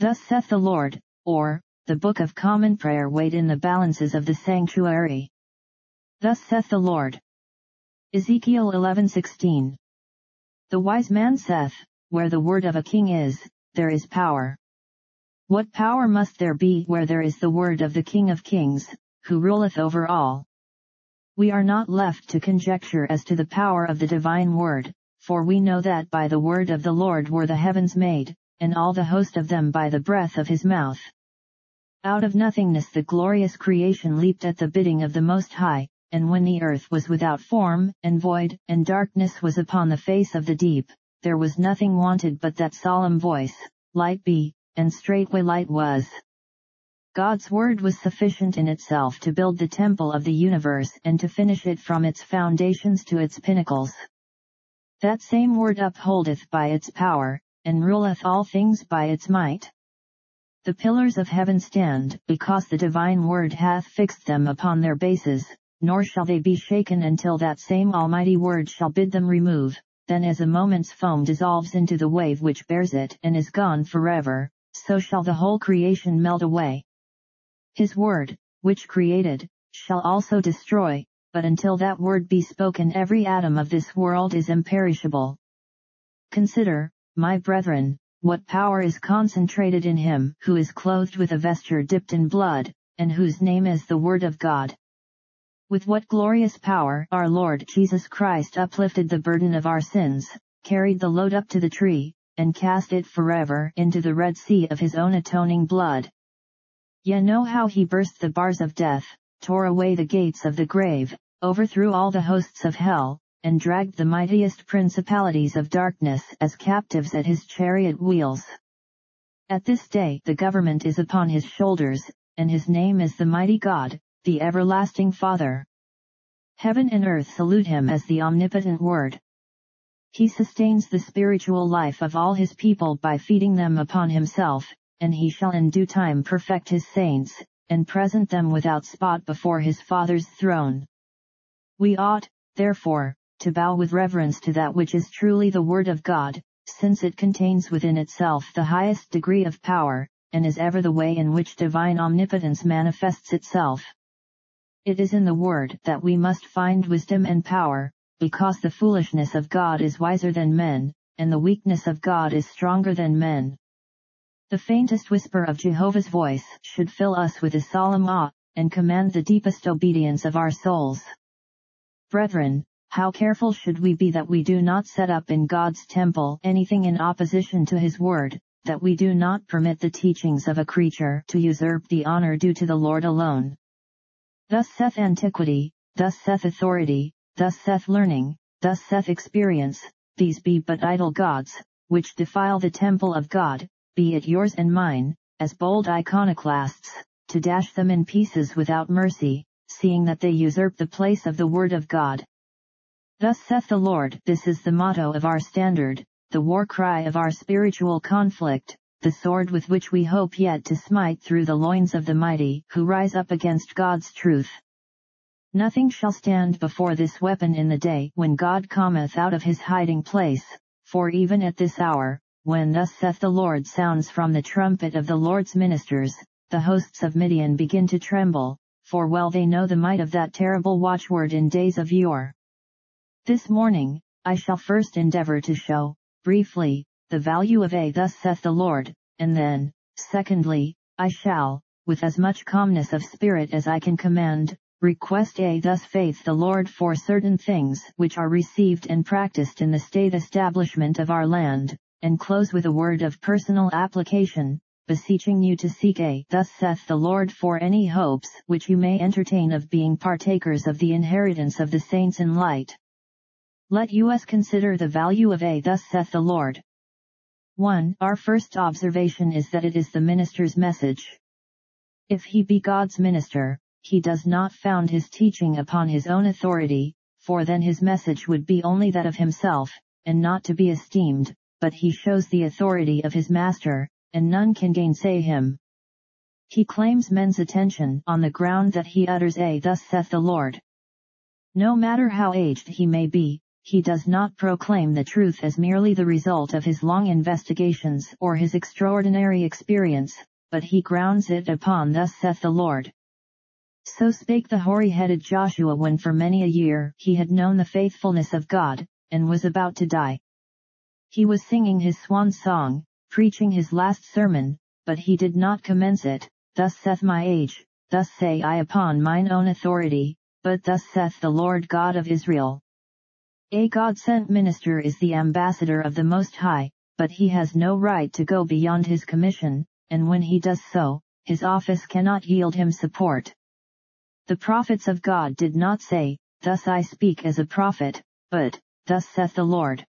Thus saith the Lord, or, the Book of Common Prayer weighed in the balances of the sanctuary. Thus saith the Lord. Ezekiel 11:16. The wise man saith, Where the word of a king is, there is power. What power must there be where there is the word of the King of kings, who ruleth over all? We are not left to conjecture as to the power of the divine word, for we know that by the word of the Lord were the heavens made, and all the host of them by the breath of his mouth. Out of nothingness the glorious creation leaped at the bidding of the Most High, and when the earth was without form, and void, and darkness was upon the face of the deep, there was nothing wanted but that solemn voice, Light be, and straightway light was. God's word was sufficient in itself to build the temple of the universe and to finish it from its foundations to its pinnacles. That same word upholdeth by its power, and ruleth all things by its might. The pillars of heaven stand, because the divine word hath fixed them upon their bases, nor shall they be shaken until that same almighty word shall bid them remove, then as a moment's foam dissolves into the wave which bears it and is gone forever, so shall the whole creation melt away. His word, which created, shall also destroy, but until that word be spoken every atom of this world is imperishable. Consider, my brethren, what power is concentrated in him who is clothed with a vesture dipped in blood, and whose name is the Word of God. With what glorious power our Lord Jesus Christ uplifted the burden of our sins, carried the load up to the tree, and cast it forever into the Red Sea of his own atoning blood. Ye know how he burst the bars of death, tore away the gates of the grave, overthrew all the hosts of hell, and dragged the mightiest principalities of darkness as captives at his chariot wheels. At this day the government is upon his shoulders, and his name is the mighty God, the everlasting Father. Heaven and earth salute him as the omnipotent Word. He sustains the spiritual life of all his people by feeding them upon himself, and he shall in due time perfect his saints, and present them without spot before his Father's throne. We ought, therefore, to bow with reverence to that which is truly the Word of God, since it contains within itself the highest degree of power, and is ever the way in which divine omnipotence manifests itself. It is in the Word that we must find wisdom and power, because the foolishness of God is wiser than men, and the weakness of God is stronger than men. The faintest whisper of Jehovah's voice should fill us with a solemn awe, and command the deepest obedience of our souls. Brethren, how careful should we be that we do not set up in God's temple anything in opposition to his word, that we do not permit the teachings of a creature to usurp the honor due to the Lord alone. Thus saith antiquity, thus saith authority, thus saith learning, thus saith experience, these be but idle gods, which defile the temple of God, be it yours and mine, as bold iconoclasts, to dash them in pieces without mercy, seeing that they usurp the place of the word of God. Thus saith the Lord, this is the motto of our standard, the war cry of our spiritual conflict, the sword with which we hope yet to smite through the loins of the mighty who rise up against God's truth. Nothing shall stand before this weapon in the day when God cometh out of his hiding place, for even at this hour, when thus saith the Lord sounds from the trumpet of the Lord's ministers, the hosts of Midian begin to tremble, for well they know the might of that terrible watchword in days of yore. This morning, I shall first endeavor to show, briefly, the value of a thus saith the Lord, and then, secondly, I shall, with as much calmness of spirit as I can command, request a thus faith the Lord for certain things which are received and practiced in the state establishment of our land, and close with a word of personal application, beseeching you to seek a thus saith the Lord for any hopes which you may entertain of being partakers of the inheritance of the saints in light. Let us consider the value of a thus saith the Lord. 1. Our first observation is that it is the minister's message. If he be God's minister, he does not found his teaching upon his own authority, for then his message would be only that of himself, and not to be esteemed, but he shows the authority of his master, and none can gainsay him. He claims men's attention on the ground that he utters a thus saith the Lord. No matter how aged he may be, he does not proclaim the truth as merely the result of his long investigations or his extraordinary experience, but he grounds it upon thus saith the Lord. So spake the hoary-headed Joshua when for many a year he had known the faithfulness of God, and was about to die. He was singing his swan song, preaching his last sermon, but he did not commence it, thus saith my age, thus say I upon mine own authority, but thus saith the Lord God of Israel. A God-sent minister is the ambassador of the Most High, but he has no right to go beyond his commission, and when he does so, his office cannot yield him support. The prophets of God did not say, Thus I speak as a prophet, but, Thus saith the Lord.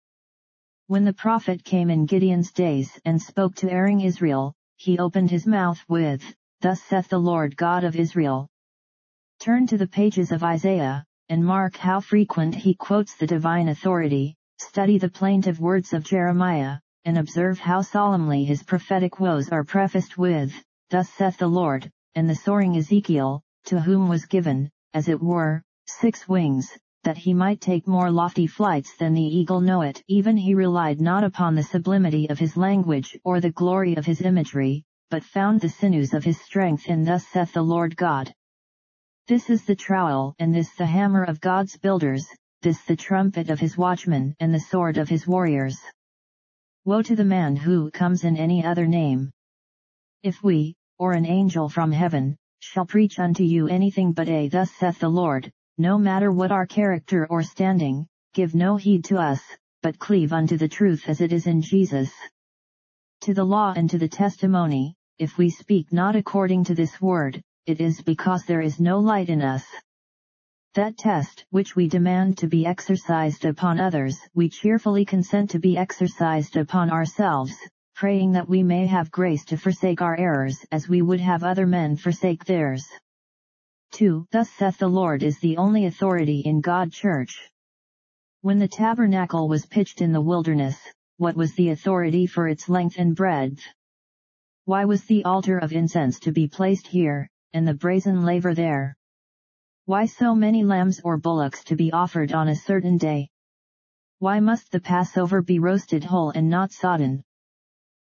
When the prophet came in Gideon's days and spoke to erring Israel, he opened his mouth with, Thus saith the Lord God of Israel. Turn to the pages of Isaiah, and mark how frequent he quotes the divine authority, study the plaintive words of Jeremiah, and observe how solemnly his prophetic woes are prefaced with, Thus saith the Lord, and the soaring Ezekiel, to whom was given, as it were, six wings, that he might take more lofty flights than the eagle knoweth. Even he relied not upon the sublimity of his language or the glory of his imagery, but found the sinews of his strength in thus saith the Lord God. This is the trowel and this the hammer of God's builders, this the trumpet of his watchmen and the sword of his warriors. Woe to the man who comes in any other name. If we, or an angel from heaven, shall preach unto you anything but a thus saith the Lord, no matter what our character or standing, give no heed to us, but cleave unto the truth as it is in Jesus. To the law and to the testimony, if we speak not according to this word, it is because there is no light in us. That test which we demand to be exercised upon others, we cheerfully consent to be exercised upon ourselves, praying that we may have grace to forsake our errors as we would have other men forsake theirs. 2. Thus saith the Lord is the only authority in God Church. When the tabernacle was pitched in the wilderness, what was the authority for its length and breadth? Why was the altar of incense to be placed here, and the brazen laver there. Why so many lambs or bullocks to be offered on a certain day? Why must the Passover be roasted whole and not sodden?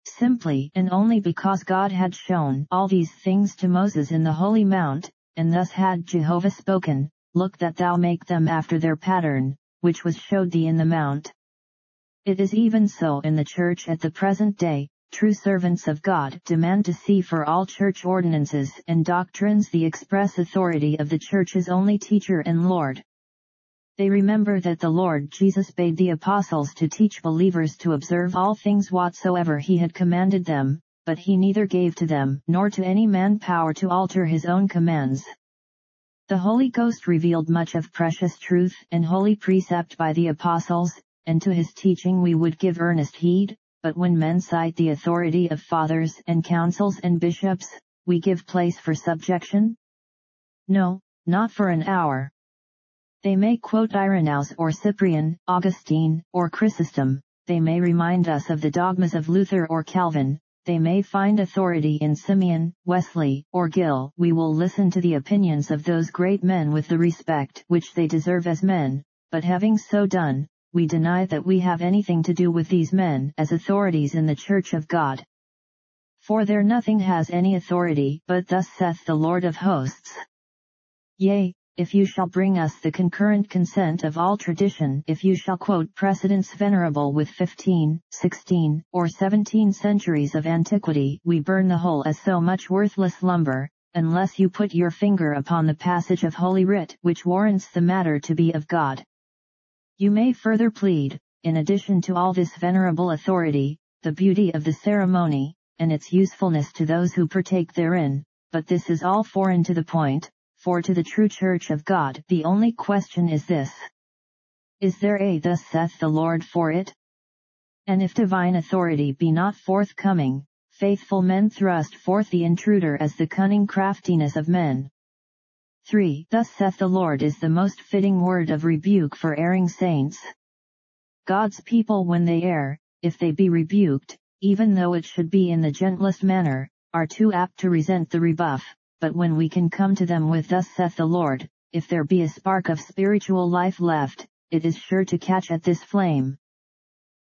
Simply and only because God had shown all these things to Moses in the holy mount, and thus had Jehovah spoken, Look that thou make them after their pattern, which was showed thee in the mount. It is even so in the church at the present day, true servants of God demand to see for all church ordinances and doctrines the express authority of the church's only teacher and Lord. They remember that the Lord Jesus bade the apostles to teach believers to observe all things whatsoever he had commanded them, but he neither gave to them nor to any man power to alter his own commands. The Holy Ghost revealed much of precious truth and holy precept by the apostles, and to his teaching we would give earnest heed, but when men cite the authority of fathers and councils and bishops, we give place for subjection? No, not for an hour. They may quote Irenaeus or Cyprian, Augustine, or Chrysostom, they may remind us of the dogmas of Luther or Calvin, they may find authority in Simeon, Wesley, or Gill. We will listen to the opinions of those great men with the respect which they deserve as men, but having so done, we deny that we have anything to do with these men as authorities in the Church of God. For there nothing has any authority but thus saith the Lord of hosts. Yea, if you shall bring us the concurrent consent of all tradition, if you shall quote precedents venerable with 15, 16, or 17 centuries of antiquity, we burn the whole as so much worthless lumber, unless you put your finger upon the passage of Holy Writ which warrants the matter to be of God. You may further plead, in addition to all this venerable authority, the beauty of the ceremony, and its usefulness to those who partake therein, but this is all foreign to the point, for to the true Church of God the only question is this. Is there a thus saith the Lord for it? And if divine authority be not forthcoming, faithful men thrust forth the intruder as the cunning craftiness of men, 3. Thus saith the Lord is the most fitting word of rebuke for erring saints. God's people when they err, if they be rebuked, even though it should be in the gentlest manner, are too apt to resent the rebuff, but when we can come to them with thus saith the Lord, if there be a spark of spiritual life left, it is sure to catch at this flame.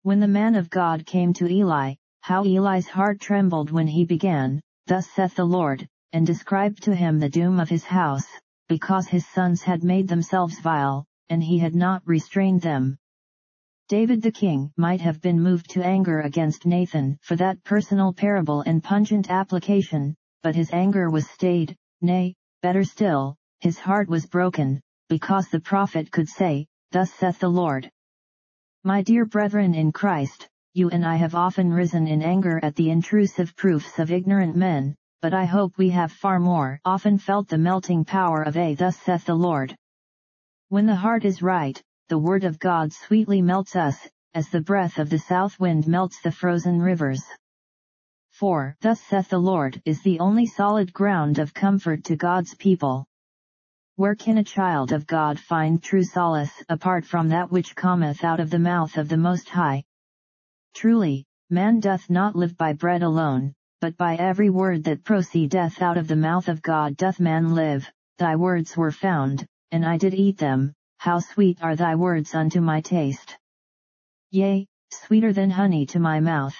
When the man of God came to Eli, how Eli's heart trembled when he began, Thus saith the Lord, and described to him the doom of his house, because his sons had made themselves vile, and he had not restrained them. David the king might have been moved to anger against Nathan for that personal parable and pungent application, but his anger was stayed, nay, better still, his heart was broken, because the prophet could say, Thus saith the Lord. My dear brethren in Christ, you and I have often risen in anger at the intrusive proofs of ignorant men, but I hope we have far more often felt the melting power of a Thus saith the Lord. When the heart is right, the word of God sweetly melts us, as the breath of the south wind melts the frozen rivers. For, thus saith the Lord, is the only solid ground of comfort to God's people. Where can a child of God find true solace apart from that which cometh out of the mouth of the Most High? Truly, man doth not live by bread alone, but by every word that proceedeth out of the mouth of God doth man live, thy words were found, and I did eat them, how sweet are thy words unto my taste. Yea, sweeter than honey to my mouth.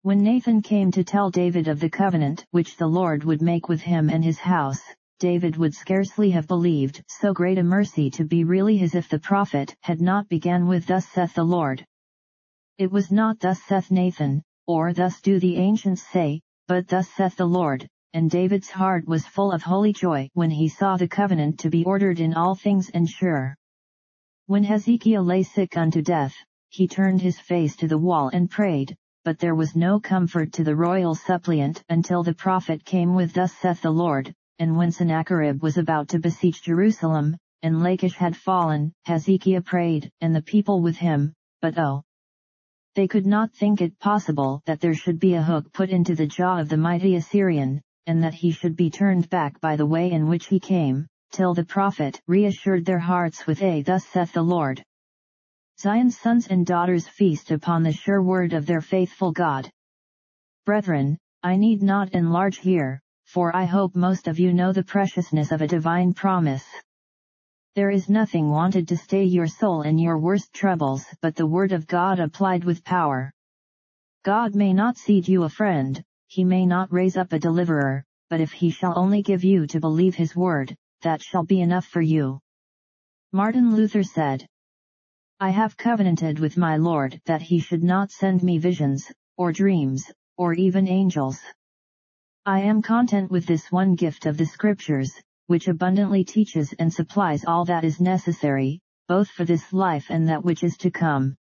When Nathan came to tell David of the covenant which the Lord would make with him and his house, David would scarcely have believed so great a mercy to be really his if the prophet had not began with Thus saith the Lord. It was not Thus saith Nathan, or Thus do the ancients say, but Thus saith the Lord, and David's heart was full of holy joy when he saw the covenant to be ordered in all things and sure. When Hezekiah lay sick unto death, he turned his face to the wall and prayed, but there was no comfort to the royal suppliant until the prophet came with Thus saith the Lord, and when Sennacherib was about to besiege Jerusalem, and Lachish had fallen, Hezekiah prayed, and the people with him, but oh! They could not think it possible that there should be a hook put into the jaw of the mighty Assyrian, and that he should be turned back by the way in which he came, till the prophet reassured their hearts with a Thus saith the Lord. Zion's sons and daughters feast upon the sure word of their faithful God. Brethren, I need not enlarge here, for I hope most of you know the preciousness of a divine promise. There is nothing wanted to stay your soul in your worst troubles but the word of God applied with power. God may not seed you a friend, he may not raise up a deliverer, but if he shall only give you to believe his word, that shall be enough for you. Martin Luther said, I have covenanted with my Lord that he should not send me visions, or dreams, or even angels. I am content with this one gift of the scriptures, which abundantly teaches and supplies all that is necessary, both for this life and that which is to come.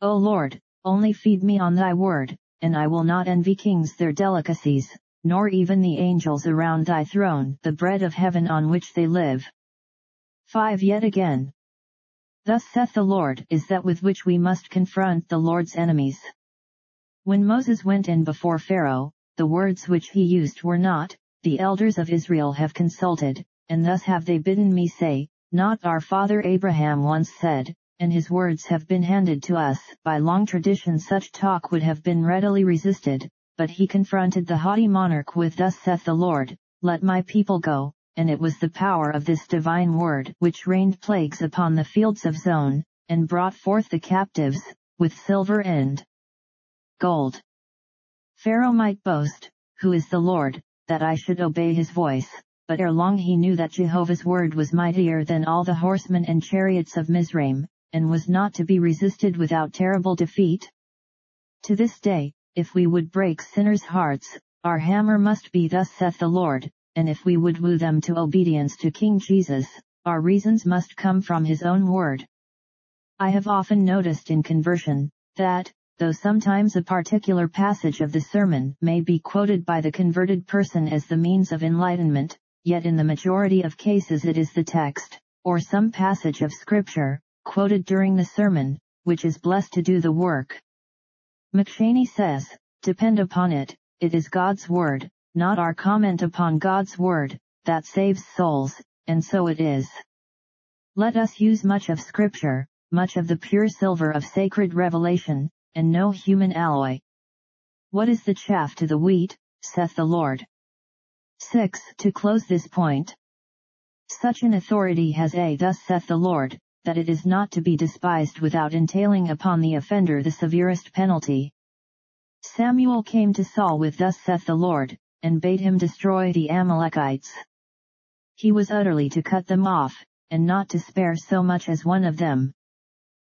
O Lord, only feed me on thy word, and I will not envy kings their delicacies, nor even the angels around thy throne the bread of heaven on which they live. 5. Yet again. Thus saith the Lord is that with which we must confront the Lord's enemies. When Moses went in before Pharaoh, the words which he used were not, the elders of Israel have consulted, and thus have they bidden me say, not our father Abraham once said, and his words have been handed to us. By long tradition such talk would have been readily resisted, but he confronted the haughty monarch with Thus saith the Lord, Let my people go, and it was the power of this divine word which rained plagues upon the fields of Zoan, and brought forth the captives, with silver and gold. Pharaoh might boast, Who is the Lord, that I should obey his voice, but ere long he knew that Jehovah's word was mightier than all the horsemen and chariots of Mizraim, and was not to be resisted without terrible defeat? To this day, if we would break sinners' hearts, our hammer must be thus saith the Lord, and if we would woo them to obedience to King Jesus, our reasons must come from his own word. I have often noticed in conversion, that, though sometimes a particular passage of the sermon may be quoted by the converted person as the means of enlightenment, yet in the majority of cases it is the text, or some passage of scripture, quoted during the sermon, which is blessed to do the work. McCheyne says, depend upon it, it is God's word, not our comment upon God's word, that saves souls, and so it is. Let us use much of scripture, much of the pure silver of sacred revelation, and no human alloy. What is the chaff to the wheat, saith the Lord. 6. To close this point. Such an authority has a thus saith the Lord, that it is not to be despised without entailing upon the offender the severest penalty. Samuel came to Saul with Thus saith the Lord, and bade him destroy the Amalekites. He was utterly to cut them off, and not to spare so much as one of them.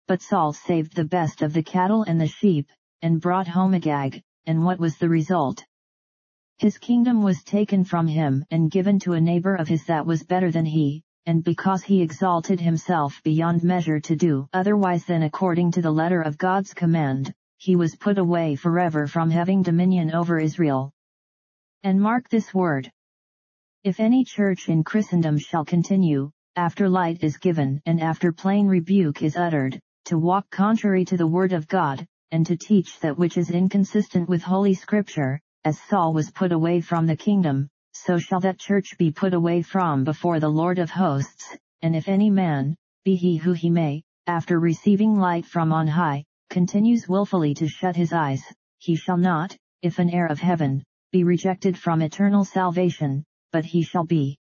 But Saul saved the best of the cattle and the sheep, and brought home Agag, and what was the result? His kingdom was taken from him and given to a neighbor of his that was better than he, and because he exalted himself beyond measure to do otherwise than according to the letter of God's command, he was put away forever from having dominion over Israel. And mark this word. If any church in Christendom shall continue, after light is given and after plain rebuke is uttered, to walk contrary to the word of God, and to teach that which is inconsistent with Holy Scripture, as Saul was put away from the kingdom, so shall that church be put away from before the Lord of hosts, and if any man, be he who he may, after receiving light from on high, continues wilfully to shut his eyes, he shall not, if an heir of heaven, be rejected from eternal salvation, but he shall be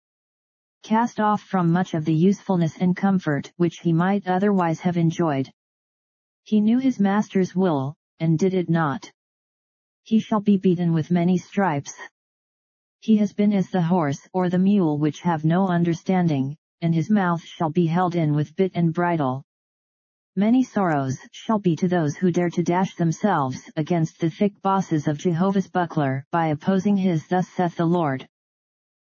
cast off from much of the usefulness and comfort which he might otherwise have enjoyed. He knew his master's will, and did it not he shall be beaten with many stripes. He has been as the horse or the mule which have no understanding, and his mouth shall be held in with bit and bridle. Many sorrows shall be to those who dare to dash themselves against the thick bosses of Jehovah's buckler by opposing his thus saith the Lord.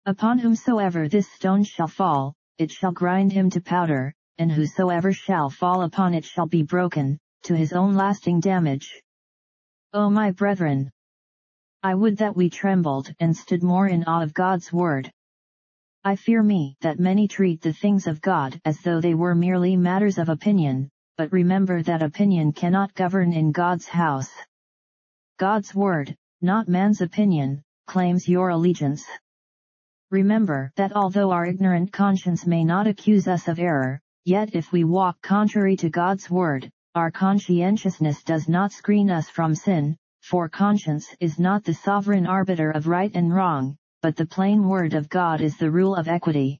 Upon whomsoever this stone shall fall, it shall grind him to powder, and whosoever shall fall upon it shall be broken, to his own lasting damage. O my brethren! I would that we trembled and stood more in awe of God's word. I fear me that many treat the things of God as though they were merely matters of opinion, but remember that opinion cannot govern in God's house. God's word, not man's opinion, claims your allegiance. Remember that although our ignorant conscience may not accuse us of error, yet if we walk contrary to God's word, our conscientiousness does not screen us from sin, for conscience is not the sovereign arbiter of right and wrong, but the plain word of God is the rule of equity.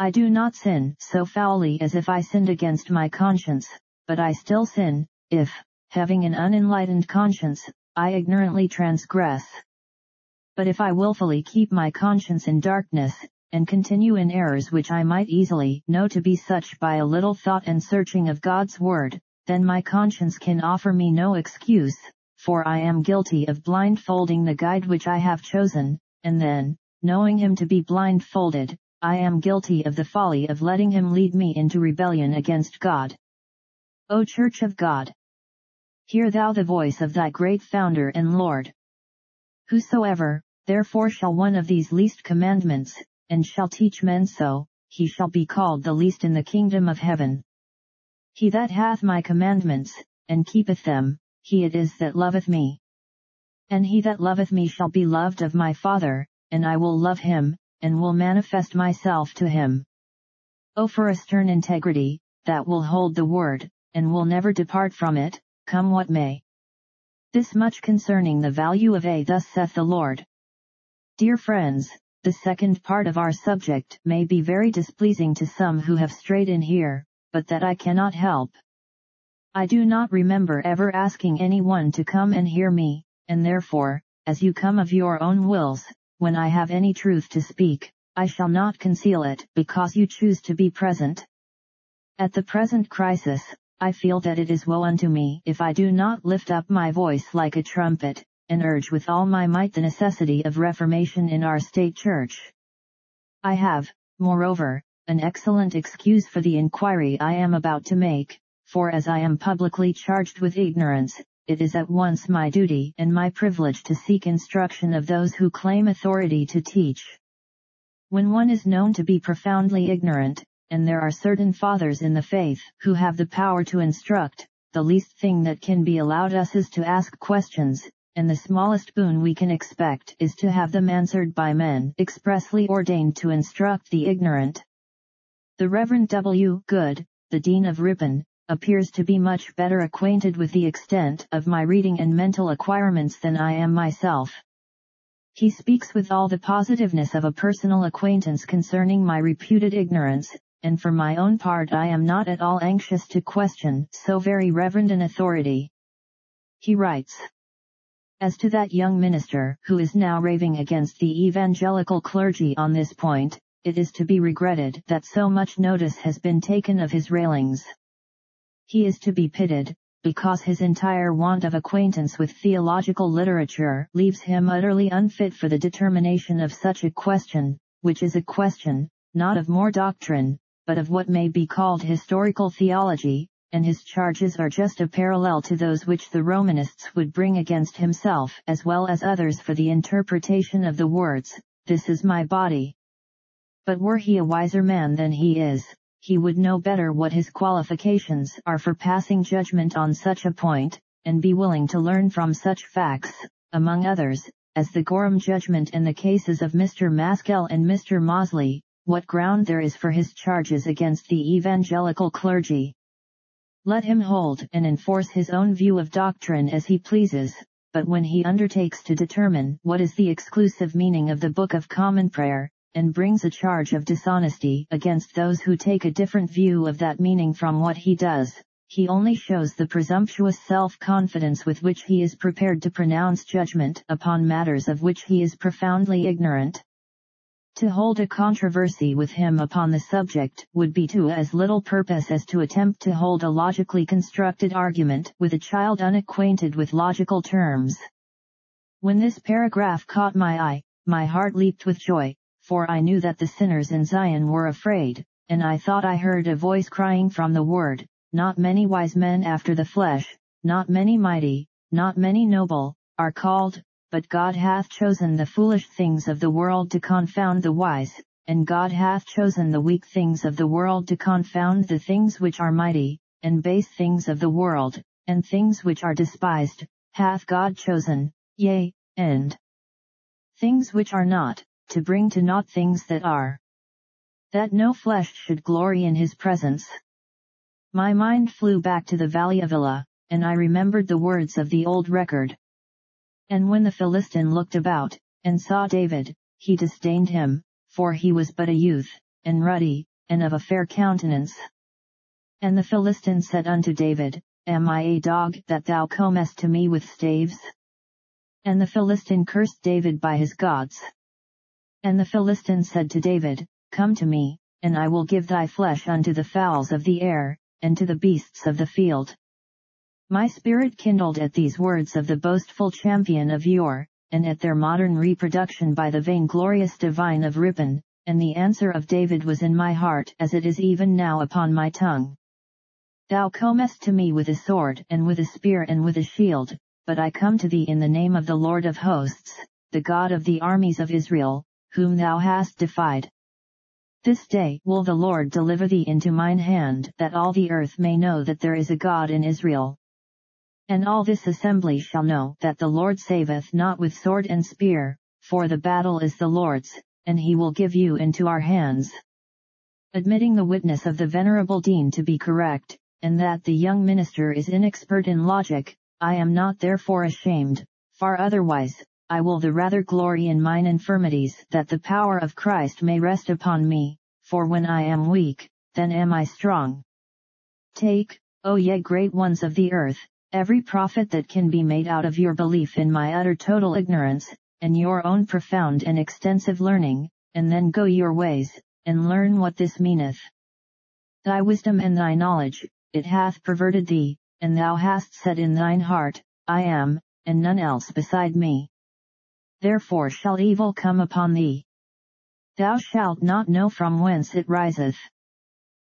I do not sin so foully as if I sinned against my conscience, but I still sin, if, having an unenlightened conscience, I ignorantly transgress. But if I wilfully keep my conscience in darkness, and continue in errors which I might easily know to be such by a little thought and searching of God's word, then my conscience can offer me no excuse, for I am guilty of blindfolding the guide which I have chosen, and then, knowing him to be blindfolded, I am guilty of the folly of letting him lead me into rebellion against God. O Church of God! Hear thou the voice of thy great Founder and Lord. Whosoever, therefore shall one of these least commandments, and shall teach men so, he shall be called the least in the kingdom of heaven. He that hath my commandments, and keepeth them, he it is that loveth me. And he that loveth me shall be loved of my Father, and I will love him, and will manifest myself to him. O for a stern integrity, that will hold the word, and will never depart from it, come what may. This much concerning the value of a thus saith the Lord. Dear friends, the second part of our subject may be very displeasing to some who have strayed in here, but that I cannot help. I do not remember ever asking anyone to come and hear me, and therefore, as you come of your own wills, when I have any truth to speak, I shall not conceal it because you choose to be present. At the present crisis, I feel that it is woe unto me if I do not lift up my voice like a trumpet, and urge with all my might the necessity of reformation in our state church. I have, moreover, an excellent excuse for the inquiry I am about to make, for as I am publicly charged with ignorance, it is at once my duty and my privilege to seek instruction of those who claim authority to teach. When one is known to be profoundly ignorant, and there are certain fathers in the faith who have the power to instruct, the least thing that can be allowed us is to ask questions, and the smallest boon we can expect is to have them answered by men expressly ordained to instruct the ignorant. The Reverend W. Goode, the Dean of Ripon, appears to be much better acquainted with the extent of my reading and mental acquirements than I am myself. He speaks with all the positiveness of a personal acquaintance concerning my reputed ignorance, and for my own part I am not at all anxious to question so very reverend an authority. He writes, As to that young minister who is now raving against the evangelical clergy on this point, it is to be regretted that so much notice has been taken of his railings. He is to be pitied, because his entire want of acquaintance with theological literature leaves him utterly unfit for the determination of such a question, which is a question, not of more doctrine, but of what may be called historical theology, and his charges are just a parallel to those which the Romanists would bring against himself as well as others for the interpretation of the words, This is my body. But were he a wiser man than he is, he would know better what his qualifications are for passing judgment on such a point, and be willing to learn from such facts, among others, as the Gorham judgment and the cases of Mr. Maskell and Mr. Mozley, what ground there is for his charges against the evangelical clergy. Let him hold and enforce his own view of doctrine as he pleases, but when he undertakes to determine what is the exclusive meaning of the Book of Common Prayer, and brings a charge of dishonesty against those who take a different view of that meaning from what he does, he only shows the presumptuous self-confidence with which he is prepared to pronounce judgment upon matters of which he is profoundly ignorant. To hold a controversy with him upon the subject would be to as little purpose as to attempt to hold a logically constructed argument with a child unacquainted with logical terms. When this paragraph caught my eye, my heart leaped with joy, for I knew that the sinners in Zion were afraid, and I thought I heard a voice crying from the word, not many wise men after the flesh, not many mighty, not many noble, are called, but God hath chosen the foolish things of the world to confound the wise, and God hath chosen the weak things of the world to confound the things which are mighty, and base things of the world, and things which are despised, hath God chosen, yea, and things which are not, to bring to naught things that are. That no flesh should glory in his presence. My mind flew back to the valley of Elah, and I remembered the words of the old record. And when the Philistine looked about, and saw David, he disdained him, for he was but a youth, and ruddy, and of a fair countenance. And the Philistine said unto David, Am I a dog that thou comest to me with staves? And the Philistine cursed David by his gods. And the Philistine said to David, Come to me, and I will give thy flesh unto the fowls of the air, and to the beasts of the field. My spirit kindled at these words of the boastful champion of yore, and at their modern reproduction by the vainglorious divine of Ripon, and the answer of David was in my heart as it is even now upon my tongue. Thou comest to me with a sword and with a spear and with a shield, but I come to thee in the name of the Lord of hosts, the God of the armies of Israel, whom thou hast defied. This day will the Lord deliver thee into mine hand, that all the earth may know that there is a God in Israel. And all this assembly shall know that the Lord saveth not with sword and spear, for the battle is the Lord's, and he will give you into our hands. Admitting the witness of the venerable dean to be correct, and that the young minister is inexpert in logic, I am not therefore ashamed, far otherwise, I will the rather glory in mine infirmities that the power of Christ may rest upon me, for when I am weak, then am I strong. Take, O ye great ones of the earth, every profit that can be made out of your belief in my utter total ignorance, and your own profound and extensive learning, and then go your ways, and learn what this meaneth. Thy wisdom and thy knowledge, it hath perverted thee, and thou hast said in thine heart, I am, and none else beside me therefore shall evil come upon thee. Thou shalt not know from whence it riseth.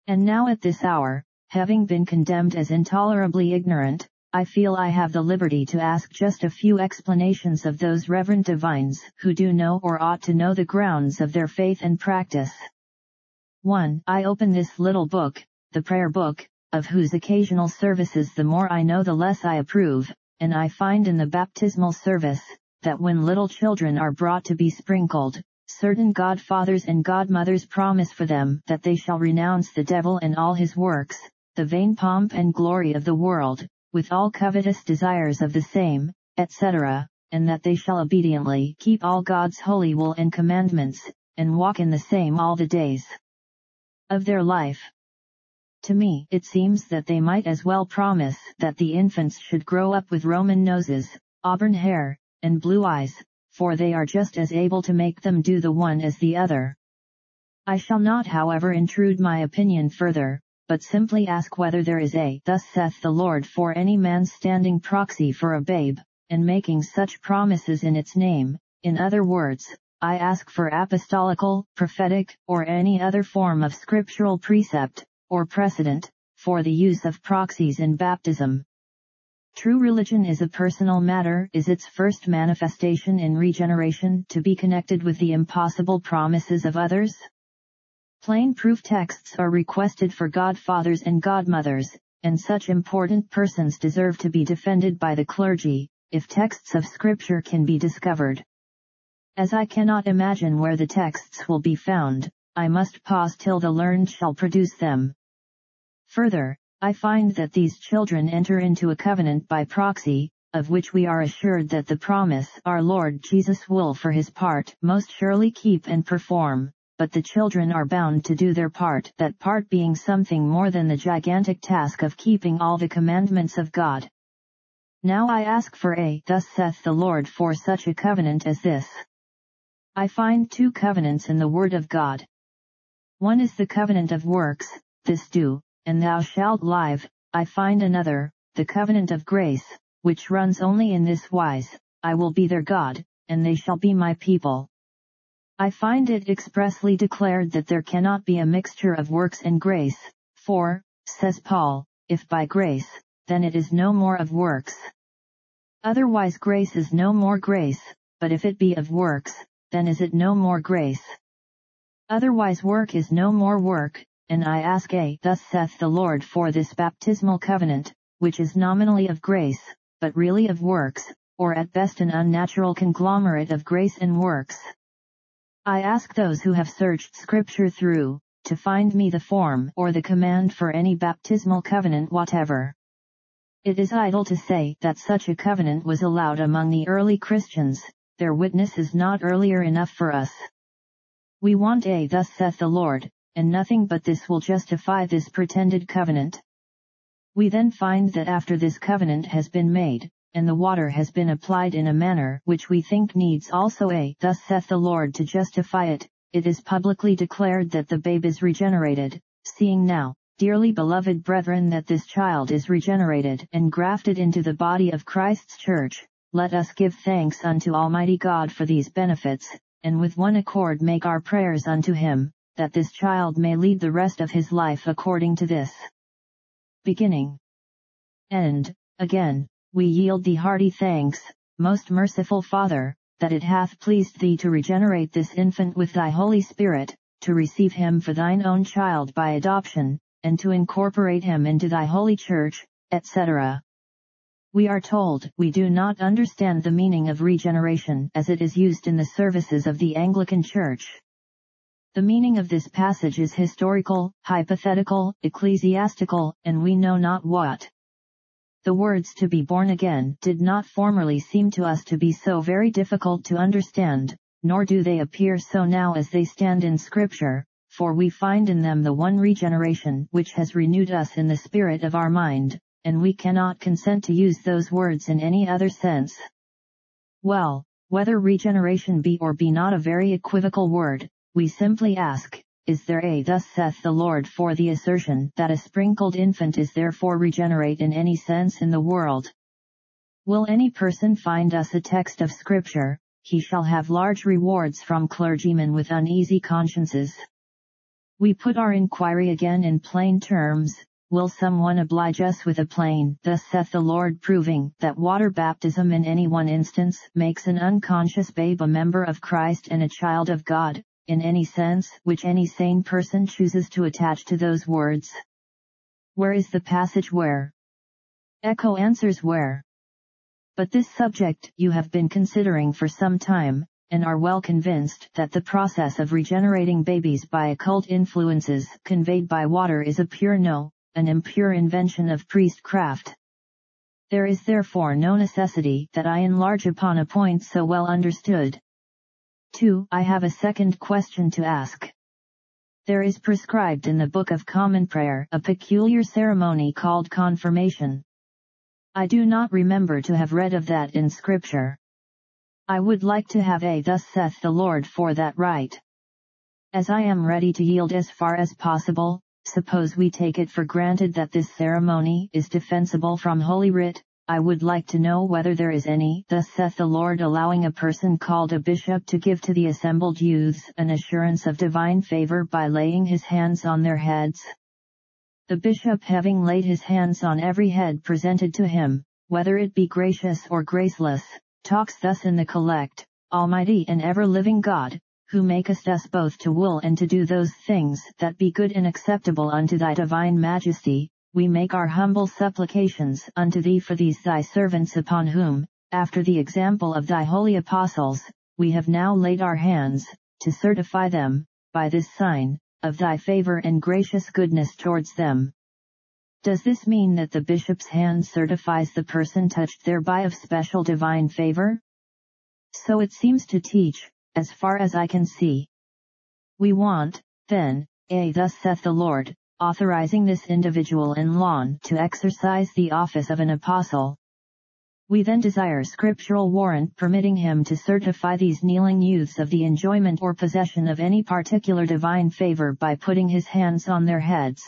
And now at this hour, having been condemned as intolerably ignorant, I feel I have the liberty to ask just a few explanations of those reverend divines who do know or ought to know the grounds of their faith and practice. 1. I open this little book, the prayer book, of whose occasional services the more I know the less I approve, and I find in the baptismal service, that when little children are brought to be sprinkled, certain godfathers and godmothers promise for them that they shall renounce the devil and all his works, the vain pomp and glory of the world, with all covetous desires of the same, etc., and that they shall obediently keep all God's holy will and commandments, and walk in the same all the days. of their life. To me, it seems that they might as well promise that the infants should grow up with Roman noses, auburn hair, and blue eyes, for they are just as able to make them do the one as the other. I shall not however intrude my opinion further, but simply ask whether there is a thus saith the Lord for any man standing proxy for a babe, and making such promises in its name, in other words, I ask for apostolical, prophetic, or any other form of scriptural precept, or precedent, for the use of proxies in baptism. True religion is a personal matter is its first manifestation in regeneration to be connected with the impossible promises of others? Plain proof texts are requested for godfathers and godmothers, and such important persons deserve to be defended by the clergy, if texts of scripture can be discovered. As I cannot imagine where the texts will be found, I must pause till the learned shall produce them. Further, I find that these children enter into a covenant by proxy, of which we are assured that the promise our Lord Jesus will for his part most surely keep and perform, but the children are bound to do their part, that part being something more than the gigantic task of keeping all the commandments of God. Now I ask for a, thus saith the Lord for such a covenant as this. I find two covenants in the Word of God. One is the covenant of works, this do, and thou shalt live, I find another, the covenant of grace, which runs only in this wise, I will be their God, and they shall be my people. I find it expressly declared that there cannot be a mixture of works and grace, for, says Paul, if by grace, then it is no more of works. Otherwise grace is no more grace, but if it be of works, then is it no more grace. Otherwise work is no more work, and I ask a thus saith the Lord for this baptismal covenant, which is nominally of grace, but really of works, or at best an unnatural conglomerate of grace and works. I ask those who have searched scripture through, to find me the form or the command for any baptismal covenant whatever. It is idle to say that such a covenant was allowed among the early Christians, their witness is not earlier enough for us. We want a thus saith the Lord, and nothing but this will justify this pretended covenant. We then find that after this covenant has been made, and the water has been applied in a manner which we think needs also a thus saith the Lord to justify it, it is publicly declared that the babe is regenerated, seeing now, dearly beloved brethren that this child is regenerated and grafted into the body of Christ's church, let us give thanks unto Almighty God for these benefits, and with one accord make our prayers unto him, that this child may lead the rest of his life according to this. Beginning. End, again, we yield thee hearty thanks, most merciful Father, that it hath pleased thee to regenerate this infant with thy Holy Spirit, to receive him for thine own child by adoption, and to incorporate him into thy holy church, etc. We are told we do not understand the meaning of regeneration as it is used in the services of the Anglican Church. The meaning of this passage is historical, hypothetical, ecclesiastical, and we know not what. The words to be born again did not formerly seem to us to be so very difficult to understand, nor do they appear so now as they stand in Scripture, for we find in them the one regeneration which has renewed us in the spirit of our mind, and we cannot consent to use those words in any other sense. Well, whether regeneration be or be not a very equivocal word, we simply ask, is there a thus saith the Lord for the assertion that a sprinkled infant is therefore regenerate in any sense in the world? Will any person find us a text of scripture, he shall have large rewards from clergymen with uneasy consciences. We put our inquiry again in plain terms, will someone oblige us with a plain, thus saith the Lord proving that water baptism in any one instance makes an unconscious babe a member of Christ and a child of God, in any sense which any sane person chooses to attach to those words. Where is the passage where? Echo answers where. But this subject you have been considering for some time, and are well convinced that the process of regenerating babies by occult influences conveyed by water is a pure no, an impure invention of priestcraft. There is therefore no necessity that I enlarge upon a point so well understood, 2. I have a second question to ask. There is prescribed in the Book of Common Prayer a peculiar ceremony called confirmation. I do not remember to have read of that in Scripture. I would like to have a thus saith the Lord for that rite. As I am ready to yield as far as possible, suppose we take it for granted that this ceremony is defensible from Holy Writ, I would like to know whether there is any, thus saith the Lord allowing a person called a bishop to give to the assembled youths an assurance of divine favor by laying his hands on their heads. The bishop having laid his hands on every head presented to him, whether it be gracious or graceless, talks thus in the collect, Almighty and ever-living God, who makest us both to will and to do those things that be good and acceptable unto thy divine majesty, we make our humble supplications unto thee for these thy servants upon whom, after the example of thy holy apostles, we have now laid our hands, to certify them, by this sign, of thy favor and gracious goodness towards them. Does this mean that the bishop's hand certifies the person touched thereby of special divine favor? So it seems to teach, as far as I can see. We want, then, a thus saith the Lord, authorizing this individual in lawn to exercise the office of an apostle. We then desire scriptural warrant permitting him to certify these kneeling youths of the enjoyment or possession of any particular divine favor by putting his hands on their heads.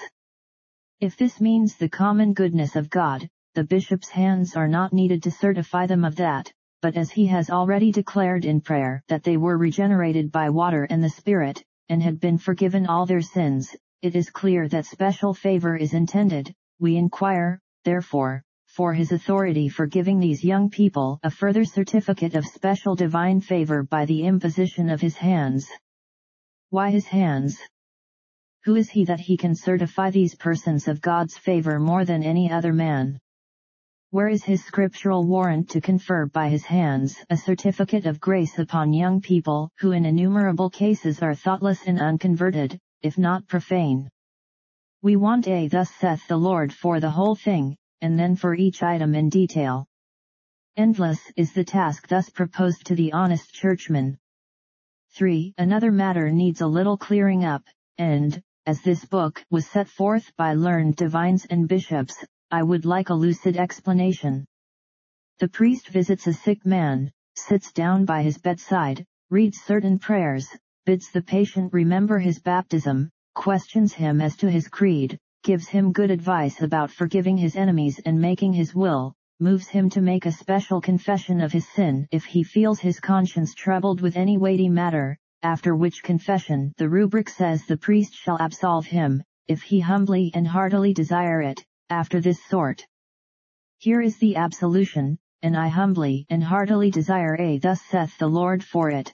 If this means the common goodness of God, the bishop's hands are not needed to certify them of that, but as he has already declared in prayer that they were regenerated by water and the Spirit, and had been forgiven all their sins, it is clear that special favor is intended, we inquire, therefore, for his authority for giving these young people a further certificate of special divine favor by the imposition of his hands. Why his hands? Who is he that he can certify these persons of God's favor more than any other man? Where is his scriptural warrant to confer by his hands a certificate of grace upon young people who in innumerable cases are thoughtless and unconverted, if not profane. We want a thus saith the Lord for the whole thing, and then for each item in detail. Endless is the task thus proposed to the honest churchman. 3. Another matter needs a little clearing up, and, as this book was set forth by learned divines and bishops, I would like a lucid explanation. The priest visits a sick man, sits down by his bedside, reads certain prayers, bids the patient remember his baptism, questions him as to his creed, gives him good advice about forgiving his enemies and making his will, moves him to make a special confession of his sin if he feels his conscience troubled with any weighty matter, after which confession the rubric says the priest shall absolve him, if he humbly and heartily desire it, after this sort. Here is the absolution, and I humbly and heartily desire a thus saith the Lord for it.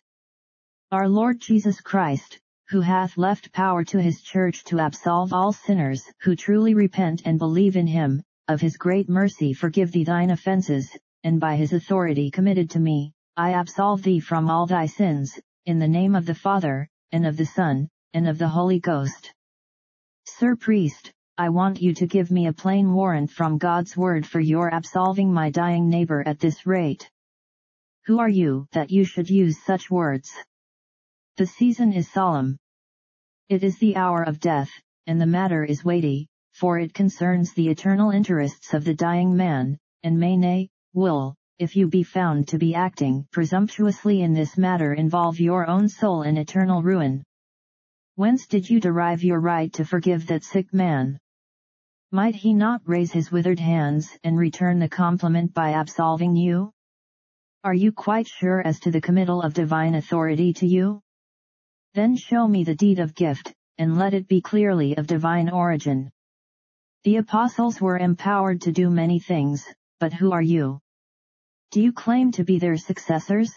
Our Lord Jesus Christ, who hath left power to his church to absolve all sinners who truly repent and believe in him, of his great mercy forgive thee thine offences, and by his authority committed to me, I absolve thee from all thy sins, in the name of the Father, and of the Son, and of the Holy Ghost. Sir Priest, I want you to give me a plain warrant from God's word for your absolving my dying neighbor at this rate. Who are you that you should use such words? The season is solemn. It is the hour of death, and the matter is weighty, for it concerns the eternal interests of the dying man, and may nay, will, if you be found to be acting presumptuously in this matter involve your own soul in eternal ruin. Whence did you derive your right to forgive that sick man? Might he not raise his withered hands and return the compliment by absolving you? Are you quite sure as to the committal of divine authority to you? Then show me the deed of gift, and let it be clearly of divine origin. The apostles were empowered to do many things, but who are you? Do you claim to be their successors?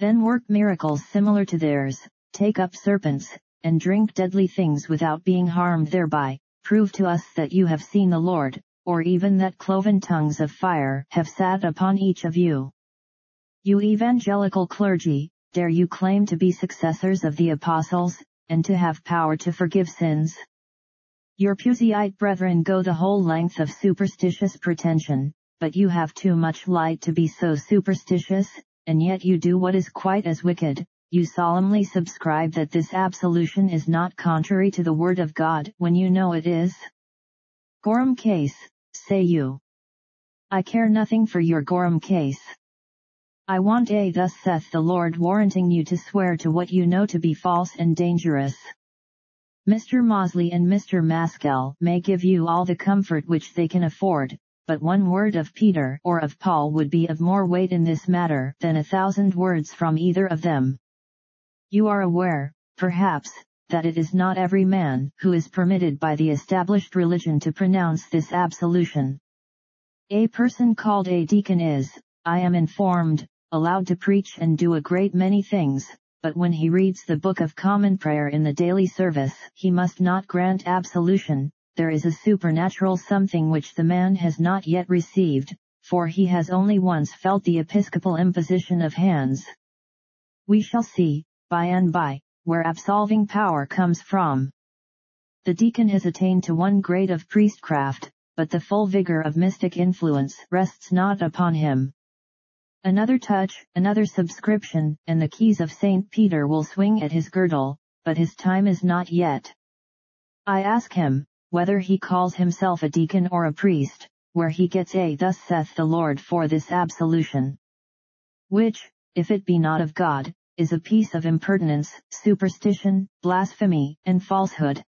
Then work miracles similar to theirs, take up serpents, and drink deadly things without being harmed thereby, prove to us that you have seen the Lord, or even that cloven tongues of fire have sat upon each of you. You evangelical clergy, dare you claim to be successors of the apostles, and to have power to forgive sins? Your Puseyite brethren go the whole length of superstitious pretension, but you have too much light to be so superstitious, and yet you do what is quite as wicked, you solemnly subscribe that this absolution is not contrary to the word of God when you know it is? Gorham case, say you. I care nothing for your Gorham case. I want a thus saith the Lord warranting you to swear to what you know to be false and dangerous. Mr. Mozley and Mr. Maskell may give you all the comfort which they can afford, but one word of Peter or of Paul would be of more weight in this matter than a thousand words from either of them. You are aware, perhaps, that it is not every man who is permitted by the established religion to pronounce this absolution. A person called a deacon is, I am informed, allowed to preach and do a great many things, but when he reads the Book of Common Prayer in the daily service, he must not grant absolution, there is a supernatural something which the man has not yet received, for he has only once felt the episcopal imposition of hands. We shall see, by and by, where absolving power comes from. The deacon has attained to one grade of priestcraft, but the full vigor of mystic influence rests not upon him. Another touch, another subscription, and the keys of St. Peter will swing at his girdle, but his time is not yet. I ask him, whether he calls himself a deacon or a priest, where he gets a thus saith the Lord for this absolution. Which, if it be not of God, is a piece of impertinence, superstition, blasphemy, and falsehood.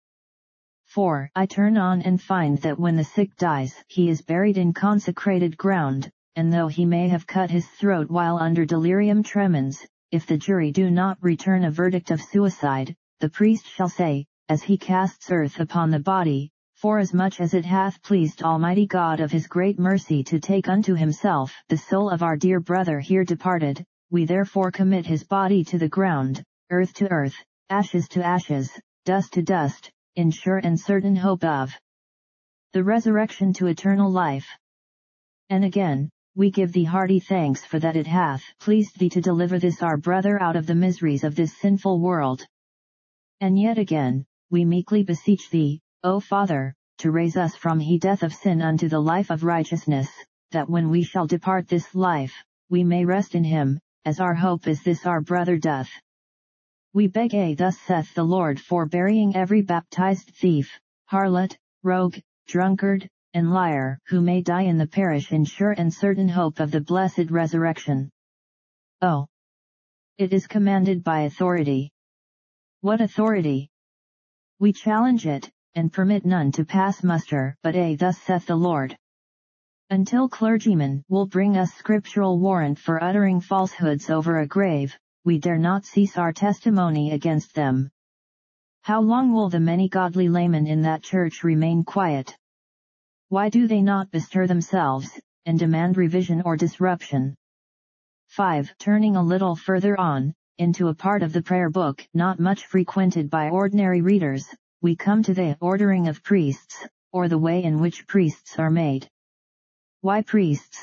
4. I turn on and find that when the sick dies, he is buried in consecrated ground, and though he may have cut his throat while under delirium tremens, if the jury do not return a verdict of suicide, the priest shall say, as he casts earth upon the body, Forasmuch as it hath pleased Almighty God of his great mercy to take unto himself the soul of our dear brother here departed, we therefore commit his body to the ground, earth to earth, ashes to ashes, dust to dust, in sure and certain hope of the resurrection to eternal life. And again, we give thee hearty thanks for that it hath pleased thee to deliver this our brother out of the miseries of this sinful world. And yet again, we meekly beseech thee, O Father, to raise us from he death of sin unto the life of righteousness, that when we shall depart this life, we may rest in him, as our hope is this our brother doth. We beg a thus saith the Lord for burying every baptized thief, harlot, rogue, drunkard, and liar who may die in the parish in sure and certain hope of the blessed resurrection. Oh! It is commanded by authority. What authority? We challenge it, and permit none to pass muster but a thus saith the Lord. Until clergymen will bring us scriptural warrant for uttering falsehoods over a grave, we dare not cease our testimony against them. How long will the many godly laymen in that church remain quiet? Why do they not bestir themselves, and demand revision or disruption? 5. Turning a little further on, into a part of the prayer book not much frequented by ordinary readers, we come to the ordering of priests, or the way in which priests are made. Why priests?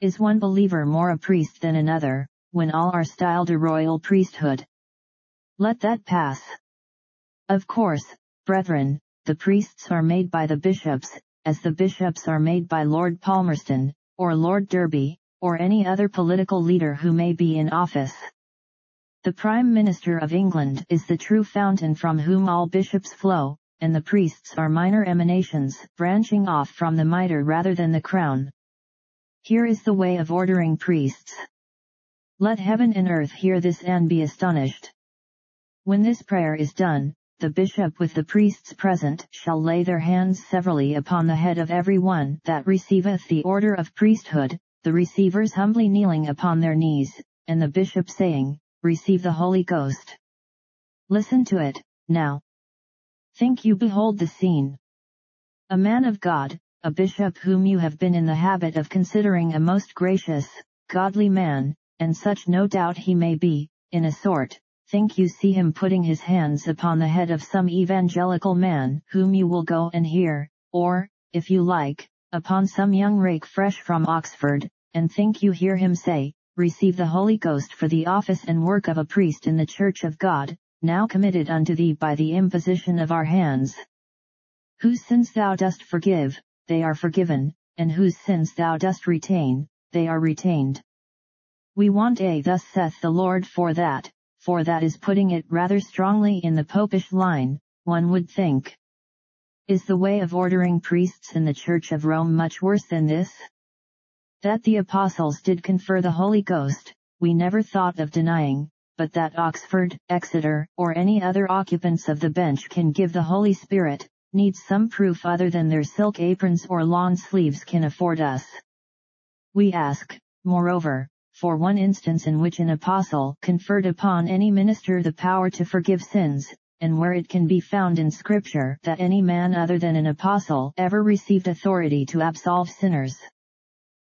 Is one believer more a priest than another, when all are styled a royal priesthood? Let that pass. Of course, brethren, the priests are made by the bishops, as the bishops are made by Lord Palmerston, or Lord Derby, or any other political leader who may be in office. The Prime Minister of England is the true fountain from whom all bishops flow, and the priests are minor emanations, branching off from the mitre rather than the crown. Here is the way of ordering priests. Let heaven and earth hear this and be astonished. When this prayer is done, the bishop with the priests present shall lay their hands severally upon the head of every one that receiveth the order of priesthood, the receivers humbly kneeling upon their knees, and the bishop saying, receive the Holy Ghost. Listen to it, now. Think you behold the scene. A man of God, a bishop whom you have been in the habit of considering a most gracious, godly man, and such no doubt he may be, in a sort, think you see him putting his hands upon the head of some evangelical man whom you will go and hear, or, if you like, upon some young rake fresh from Oxford, and think you hear him say, receive the Holy Ghost for the office and work of a priest in the Church of God, now committed unto thee by the imposition of our hands. Whose sins thou dost forgive, they are forgiven, and whose sins thou dost retain, they are retained. We want a thus saith the Lord for that, for that is putting it rather strongly in the popish line, one would think. Is the way of ordering priests in the Church of Rome much worse than this? That the apostles did confer the Holy Ghost, we never thought of denying, but that Oxford, Exeter, or any other occupants of the bench can give the Holy Spirit, needs some proof other than their silk aprons or lawn sleeves can afford us. We ask, moreover, for one instance in which an apostle conferred upon any minister the power to forgive sins, and where it can be found in Scripture that any man other than an apostle ever received authority to absolve sinners.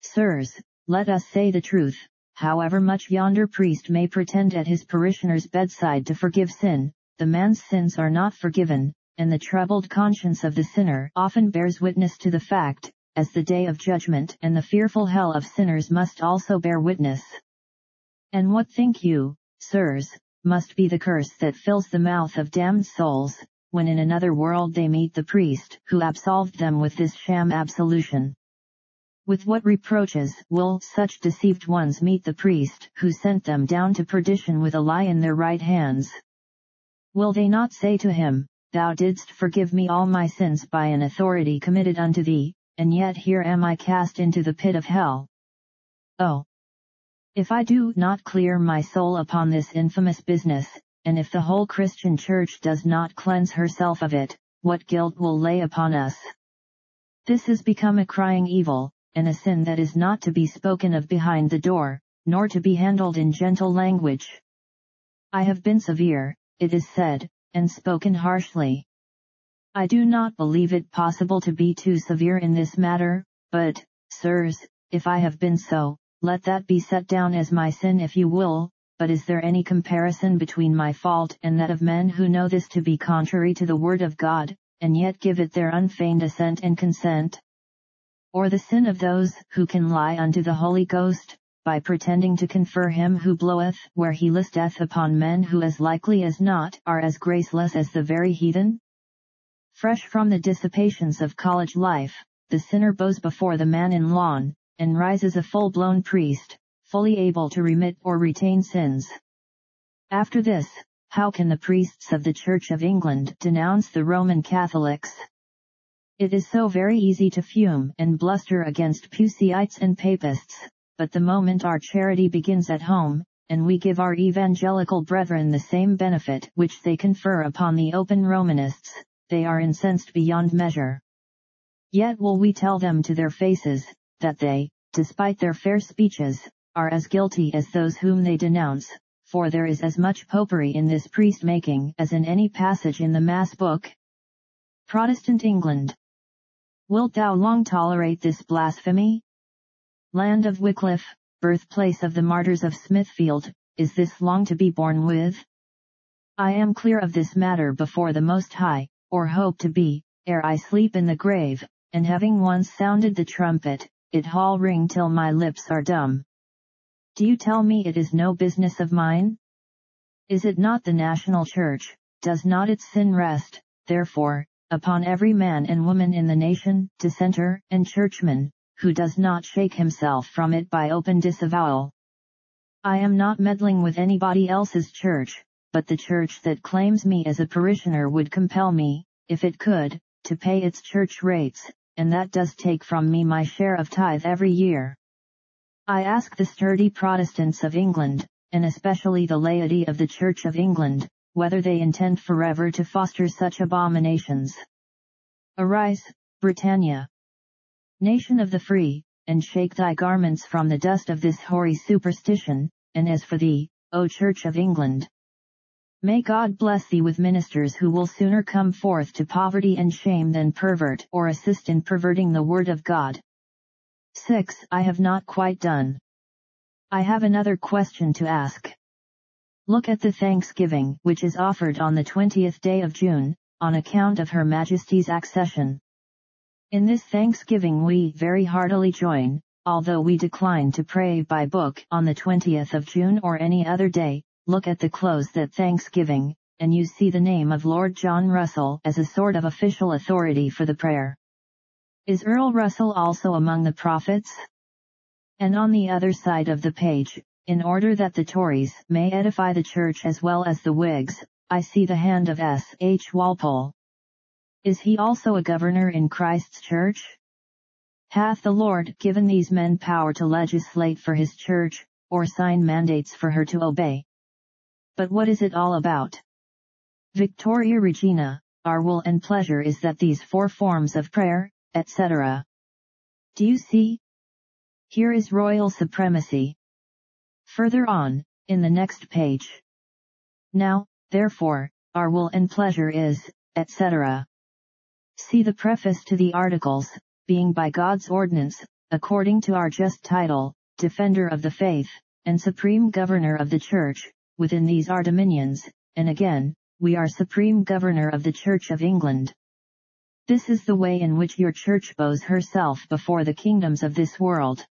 Sirs, let us say the truth, however much yonder priest may pretend at his parishioner's bedside to forgive sin, the man's sins are not forgiven, and the troubled conscience of the sinner often bears witness to the fact, as the day of judgment and the fearful hell of sinners must also bear witness. And what think you, sirs, must be the curse that fills the mouth of damned souls, when in another world they meet the priest who absolved them with this sham absolution. With what reproaches will such deceived ones meet the priest who sent them down to perdition with a lie in their right hands? Will they not say to him, Thou didst forgive me all my sins by an authority committed unto thee, and yet here am I cast into the pit of hell? Oh! If I do not clear my soul upon this infamous business, and if the whole Christian Church does not cleanse herself of it, what guilt will lay upon us? This has become a crying evil, and a sin that is not to be spoken of behind the door, nor to be handled in gentle language. I have been severe, it is said, and spoken harshly. I do not believe it possible to be too severe in this matter, but, sirs, if I have been so, let that be set down as my sin if you will, but is there any comparison between my fault and that of men who know this to be contrary to the word of God, and yet give it their unfeigned assent and consent? Or the sin of those who can lie unto the Holy Ghost, by pretending to confer him who bloweth where he listeth upon men who as likely as not are as graceless as the very heathen? Fresh from the dissipations of college life, the sinner bows before the man in lawn, and rises a full-blown priest, fully able to remit or retain sins. After this, how can the priests of the Church of England denounce the Roman Catholics? It is so very easy to fume and bluster against Puseyites and Papists, but the moment our charity begins at home, and we give our evangelical brethren the same benefit which they confer upon the open Romanists, they are incensed beyond measure. Yet will we tell them to their faces, that they, despite their fair speeches, are as guilty as those whom they denounce, for there is as much popery in this priest-making as in any passage in the Mass book. Protestant England. Wilt thou long tolerate this blasphemy? Land of Wycliffe, birthplace of the martyrs of Smithfield, is this long to be borne with? I am clear of this matter before the Most High, or hope to be, ere I sleep in the grave, and having once sounded the trumpet, it hall ring till my lips are dumb. Do you tell me it is no business of mine? Is it not the national church, does not its sin rest, therefore, upon every man and woman in the nation, dissenter, and churchman, who does not shake himself from it by open disavowal? I am not meddling with anybody else's church, but the church that claims me as a parishioner would compel me, if it could, to pay its church rates, and that does take from me my share of tithe every year. I ask the sturdy Protestants of England, and especially the laity of the Church of England, whether they intend forever to foster such abominations. Arise, Britannia! Nation of the free, and shake thy garments from the dust of this hoary superstition, and as for thee, O Church of England, May God bless thee with ministers who will sooner come forth to poverty and shame than pervert or assist in perverting the word of God. 6. I have not quite done. I have another question to ask. Look at the thanksgiving which is offered on the 20th day of June, on account of Her Majesty's accession. In this thanksgiving we very heartily join, although we decline to pray by book on the 20th of June or any other day, look at the close that Thanksgiving, and you see the name of Lord John Russell as a sort of official authority for the prayer. Is Earl Russell also among the prophets? And on the other side of the page, in order that the Tories may edify the Church as well as the Whigs, I see the hand of S. H. Walpole. Is he also a governor in Christ's Church? Hath the Lord given these men power to legislate for his Church, or sign mandates for her to obey? But what is it all about? Victoria Regina, our will and pleasure is that these four forms of prayer, etc. Do you see? Here is royal supremacy. Further on, in the next page. Now, therefore, our will and pleasure is, etc. See the preface to the articles, being by God's ordinance, according to our just title, Defender of the Faith, and Supreme Governor of the Church, within these our dominions, and again, we are Supreme Governor of the Church of England. This is the way in which your church bows herself before the kingdoms of this world.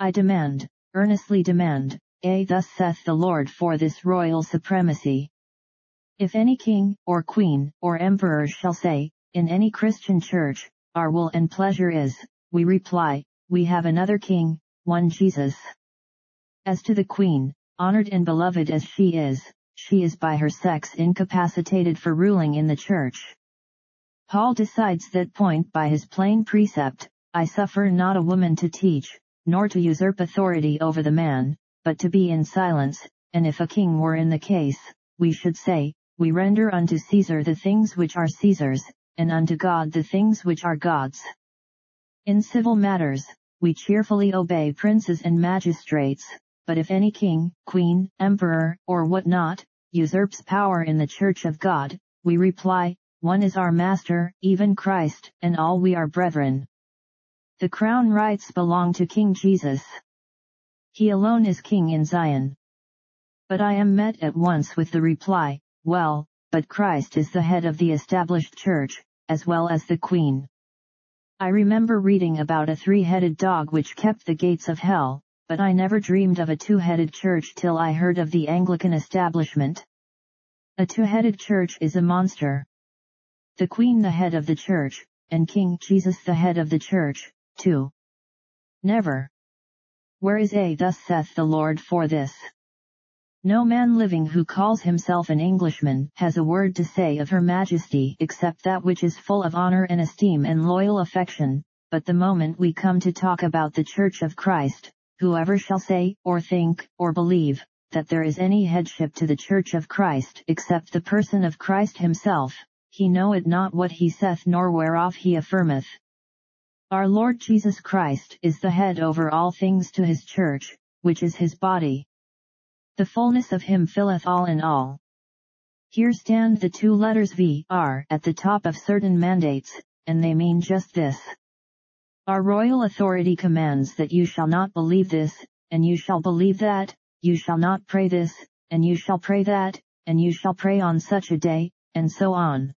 I demand, earnestly demand, a thus saith the Lord for this royal supremacy. If any king, or queen, or emperor shall say, in any Christian church, our will and pleasure is, we reply, we have another king, one Jesus. As to the queen, honored and beloved as she is, she is by her sex incapacitated for ruling in the church. Paul decides that point by his plain precept, I suffer not a woman to teach, nor to usurp authority over the man, but to be in silence, and if a king were in the case, we should say, we render unto Caesar the things which are Caesar's, and unto God the things which are God's. In civil matters, we cheerfully obey princes and magistrates, but if any king, queen, emperor, or what not, usurps power in the church of God, we reply, one is our master, even Christ, and all we are brethren. The crown rights belong to King Jesus. He alone is king in Zion. But I am met at once with the reply, well, but Christ is the head of the established church, as well as the queen. I remember reading about a three-headed dog which kept the gates of hell, but I never dreamed of a two-headed church till I heard of the Anglican establishment. A two-headed church is a monster. The queen the head of the church, and King Jesus the head of the church, too. Never. Where is a thus saith the Lord for this? No man living who calls himself an Englishman has a word to say of her majesty except that which is full of honor and esteem and loyal affection, but the moment we come to talk about the Church of Christ, whoever shall say, or think, or believe, that there is any headship to the Church of Christ except the person of Christ himself, he knoweth not what he saith nor whereof he affirmeth. Our Lord Jesus Christ is the head over all things to his church, which is his body. The fullness of him filleth all in all. Here stand the two letters V, R at the top of certain mandates, and they mean just this. Our royal authority commands that you shall not believe this, and you shall believe that, you shall not pray this, and you shall pray that, and you shall pray on such a day, and so on.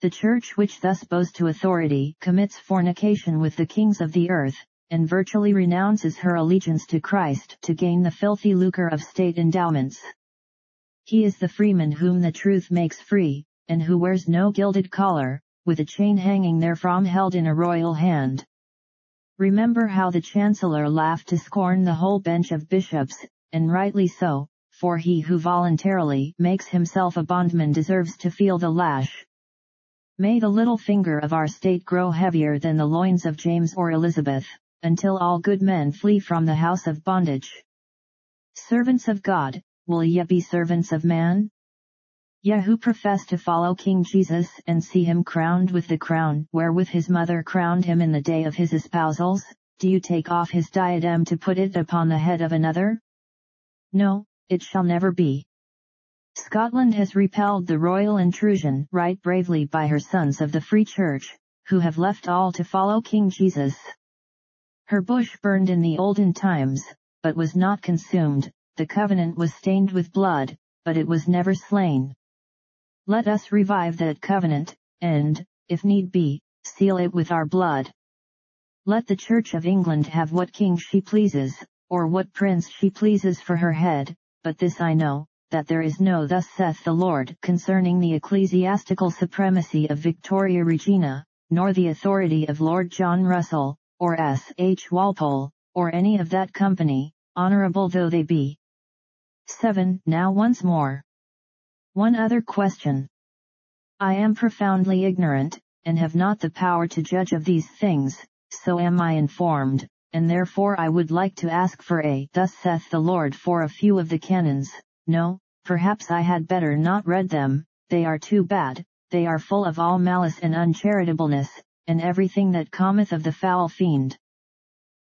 The church which thus bows to authority commits fornication with the kings of the earth, and virtually renounces her allegiance to Christ to gain the filthy lucre of state endowments. He is the freeman whom the truth makes free, and who wears no gilded collar, with a chain hanging therefrom held in a royal hand. Remember how the chancellor laughed to scorn the whole bench of bishops, and rightly so, for he who voluntarily makes himself a bondman deserves to feel the lash. May the little finger of our state grow heavier than the loins of James or Elizabeth, until all good men flee from the house of bondage. Servants of God, will ye be servants of man? Ye who profess to follow King Jesus and see him crowned with the crown wherewith his mother crowned him in the day of his espousals, do you take off his diadem to put it upon the head of another? No, it shall never be. Scotland has repelled the royal intrusion right bravely by her sons of the Free Church, who have left all to follow King Jesus. Her bush burned in the olden times, but was not consumed, the covenant was stained with blood, but it was never slain. Let us revive that covenant, and, if need be, seal it with our blood. Let the Church of England have what king she pleases, or what prince she pleases for her head, but this I know, that there is no thus saith the Lord concerning the ecclesiastical supremacy of Victoria Regina, nor the authority of Lord John Russell, or S. H. Walpole, or any of that company, honorable though they be. 7. Now once more. One other question. I am profoundly ignorant, and have not the power to judge of these things, so am I informed, and therefore I would like to ask for a Thus saith the Lord for a few of the canons, no, perhaps I had better not read them, they are too bad, they are full of all malice and uncharitableness, and everything that cometh of the foul fiend.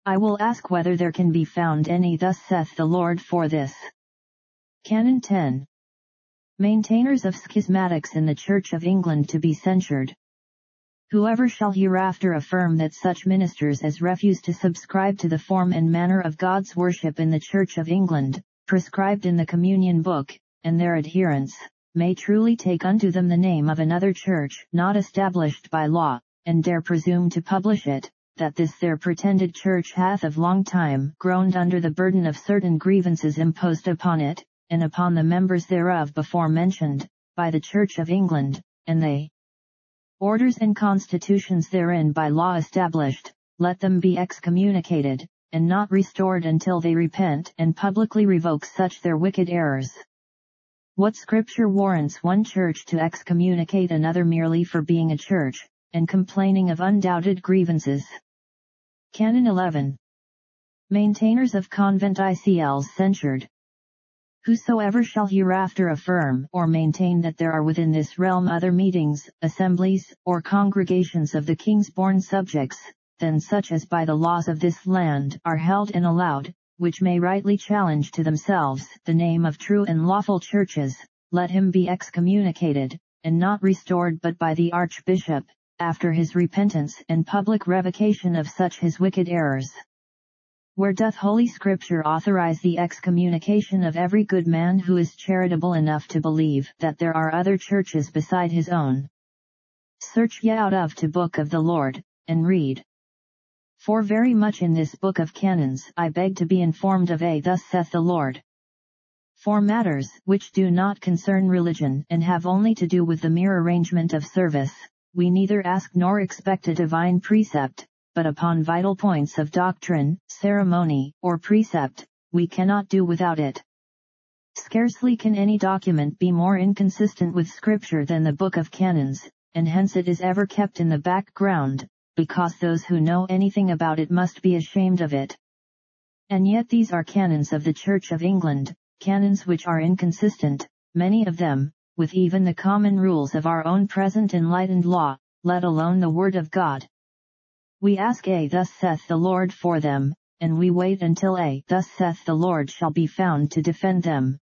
I will ask whether there can be found any Thus saith the Lord for this. Canon 10. Maintainers of schismatics in the Church of England to be censured. Whoever shall hereafter affirm that such ministers as refuse to subscribe to the form and manner of God's worship in the Church of England, prescribed in the Communion Book, and their adherents, may truly take unto them the name of another church not established by law, and dare presume to publish it, that this their pretended church hath of long time groaned under the burden of certain grievances imposed upon it, and upon the members thereof before mentioned, by the Church of England, and they orders and constitutions therein by law established, let them be excommunicated, and not restored until they repent and publicly revoke such their wicked errors. What scripture warrants one church to excommunicate another merely for being a church, and complaining of undoubted grievances? Canon 11. Maintainers of conventicles censured, Whosoever shall hereafter affirm or maintain that there are within this realm other meetings, assemblies, or congregations of the king's born subjects, than such as by the laws of this land are held and allowed, which may rightly challenge to themselves the name of true and lawful churches, let him be excommunicated, and not restored but by the archbishop, after his repentance and public revocation of such his wicked errors. Where doth Holy Scripture authorize the excommunication of every good man who is charitable enough to believe that there are other churches beside his own? Search ye out of to book of the Lord, and read. For very much in this book of canons I beg to be informed of a thus saith the Lord. For matters which do not concern religion and have only to do with the mere arrangement of service, we neither ask nor expect a divine precept, but upon vital points of doctrine, ceremony, or precept, we cannot do without it. Scarcely can any document be more inconsistent with Scripture than the Book of Canons, and hence it is ever kept in the background, because those who know anything about it must be ashamed of it. And yet these are canons of the Church of England, canons which are inconsistent, many of them, with even the common rules of our own present enlightened law, let alone the Word of God. We ask a thus saith the Lord for them, and we wait until a thus saith the Lord shall be found to defend them.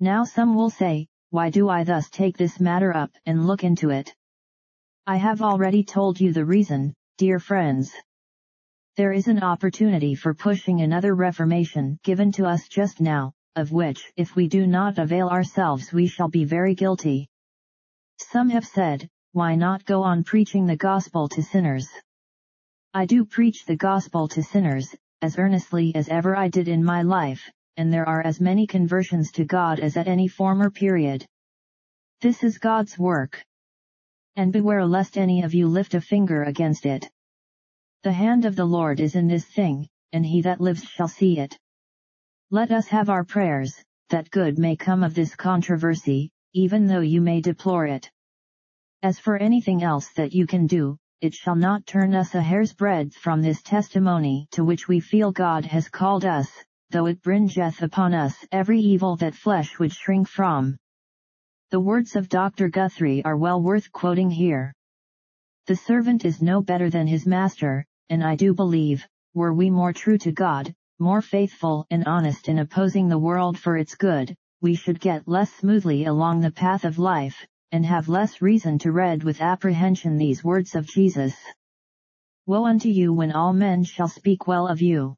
Now some will say, why do I thus take this matter up and look into it? I have already told you the reason, dear friends. There is an opportunity for pushing another reformation given to us just now, of which if we do not avail ourselves we shall be very guilty. Some have said, why not go on preaching the gospel to sinners? I do preach the gospel to sinners, as earnestly as ever I did in my life, and there are as many conversions to God as at any former period. This is God's work. And beware lest any of you lift a finger against it. The hand of the Lord is in this thing, and he that lives shall see it. Let us have our prayers, that good may come of this controversy, even though you may deplore it. As for anything else that you can do, it shall not turn us a hair's breadth from this testimony to which we feel God has called us, though it bringeth upon us every evil that flesh would shrink from. The words of Dr. Guthrie are well worth quoting here. The servant is no better than his master, and I do believe, were we more true to God, more faithful and honest in opposing the world for its good, we should get less smoothly along the path of life, and have less reason to read with apprehension these words of Jesus. Woe unto you when all men shall speak well of you.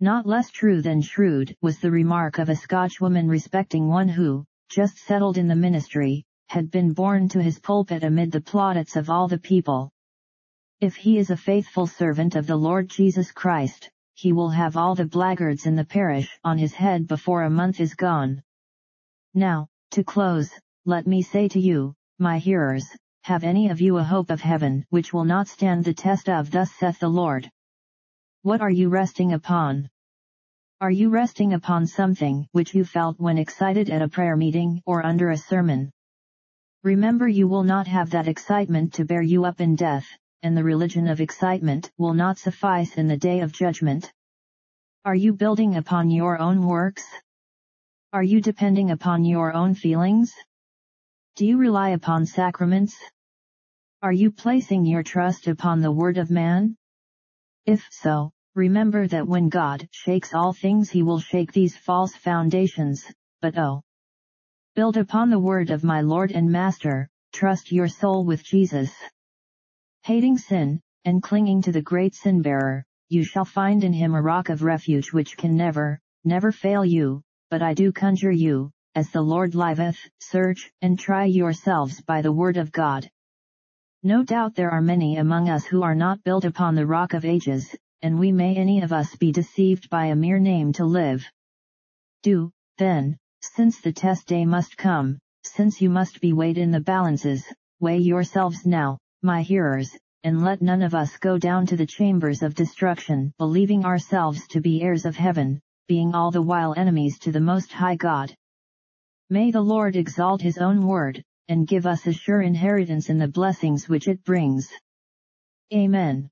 Not less true than shrewd was the remark of a Scotchwoman respecting one who, just settled in the ministry, had been borne to his pulpit amid the plaudits of all the people. If he is a faithful servant of the Lord Jesus Christ, he will have all the blackguards in the parish on his head before a month is gone. Now, to close, let me say to you, my hearers, have any of you a hope of heaven which will not stand the test of thus saith the Lord? What are you resting upon? Are you resting upon something which you felt when excited at a prayer meeting or under a sermon? Remember you will not have that excitement to bear you up in death, and the religion of excitement will not suffice in the day of judgment. Are you building upon your own works? Are you depending upon your own feelings? Do you rely upon sacraments? Are you placing your trust upon the word of man? If so, remember that when God shakes all things he will shake these false foundations, but oh! Build upon the word of my Lord and Master, trust your soul with Jesus. Hating sin, and clinging to the great sin bearer, you shall find in him a rock of refuge which can never, never fail you, but I do conjure you, as the Lord liveth, search, and try yourselves by the word of God. No doubt there are many among us who are not built upon the rock of ages, and we may any of us be deceived by a mere name to live. Do, then, since the test day must come, since you must be weighed in the balances, weigh yourselves now, my hearers, and let none of us go down to the chambers of destruction, believing ourselves to be heirs of heaven, being all the while enemies to the Most High God. May the Lord exalt his own word, and give us a sure inheritance in the blessings which it brings. Amen.